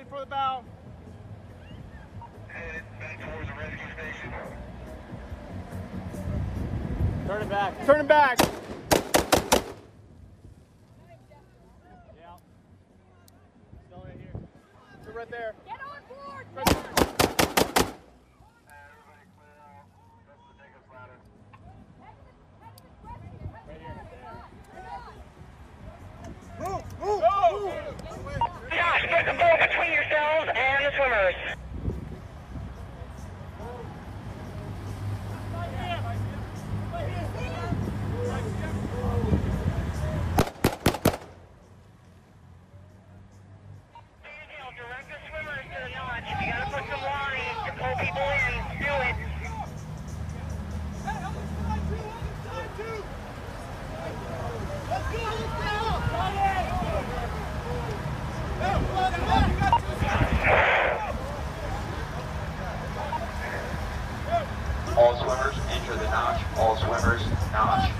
Ready for the bow. Turn it back. Turn it back. Yeah. Still right here. Still right there. Get on board. Right Daniel, direct the swimmers to the notch. If you gotta put some line to pull people in, do it. All swimmers enter the notch. All swimmers notch.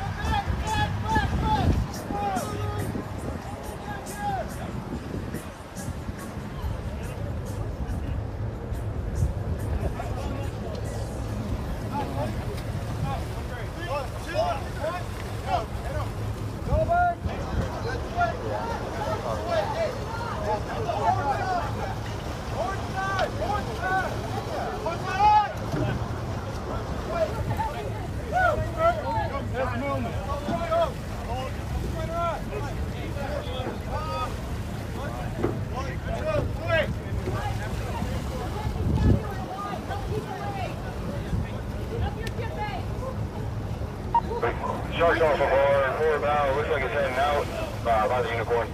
Sharks off of our forward bow. Looks like it's heading out uh, by the unicorn.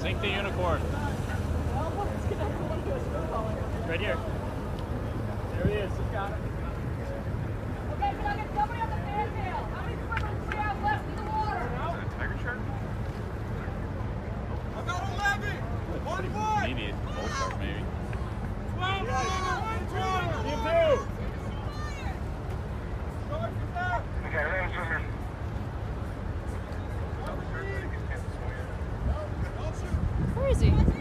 Sink the unicorn. Right here. There he is. He's got it. Jersey.